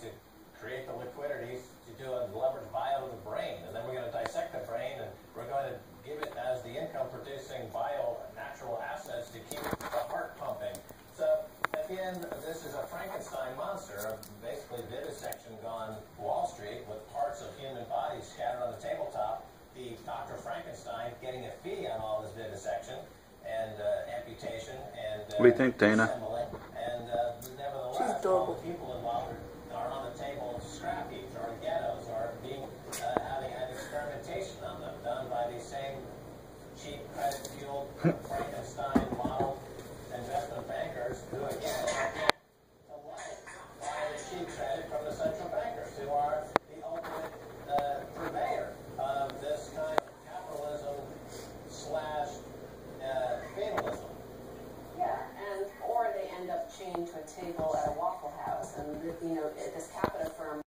to create the liquidity to do a leverage buyout of the brain. And then we're going to dissect the brain and we're going to give it as the income producing bio natural assets to keep the heart pumping. So at the end, this is a Frankenstein monster of basically vivisection gone Wall Street with parts of human bodies scattered on the tabletop. The Dr. Frankenstein getting a fee on all this vivisection and uh, amputation and uh, what do you think, Dana? And uh, nevertheless, all the people involved are on the table, scrappies or ghettos or being uh, having an experimentation on them done by these same cheap credit fueled Frankenstein. table at a Waffle House, and you know this Capita firm